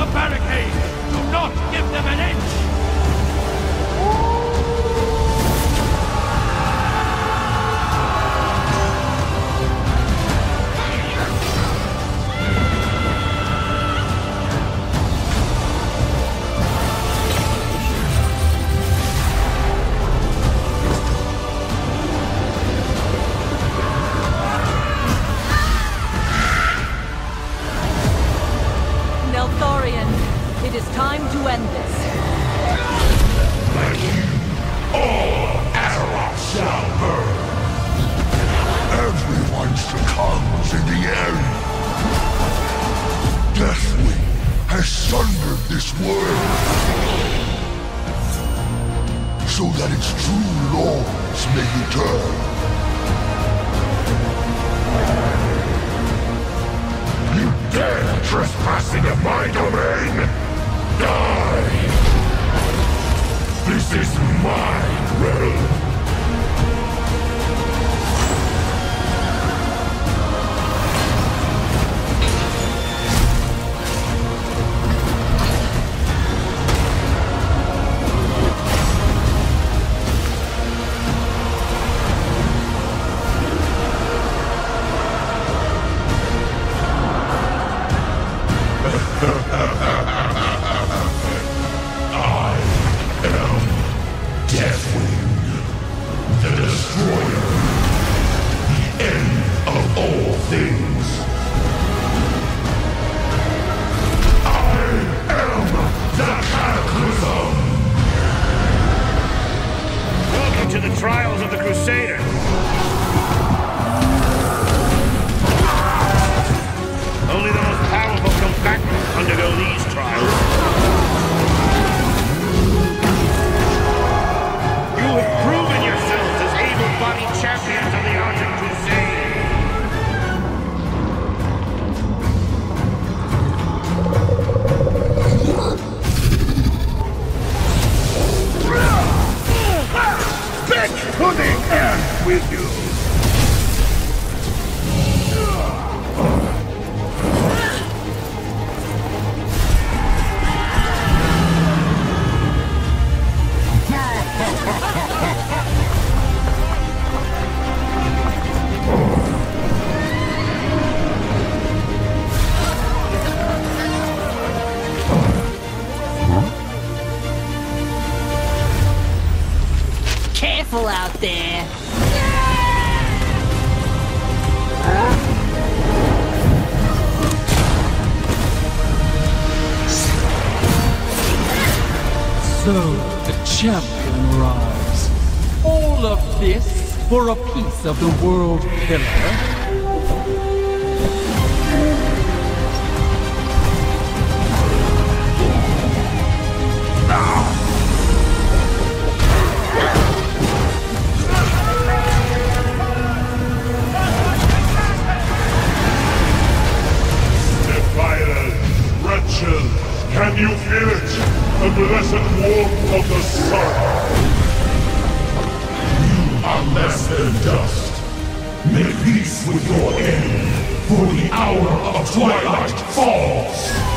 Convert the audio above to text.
the barricade! It is time to end this. Like you, all Azeroth shall burn. Everyone succumbs in the end. Deathwing has sundered this world. So that its true lords may return. You dare trespassing of my domain! Die! This is my realm. Trials of the Crusader. Only the most powerful combatants undergo these with you! Careful out there. So the champion rise. All of this for a piece of the world pillar? Can you feel it? The blessed warmth of the sun. You are less than dust. Make peace with your end, for the hour of twilight falls.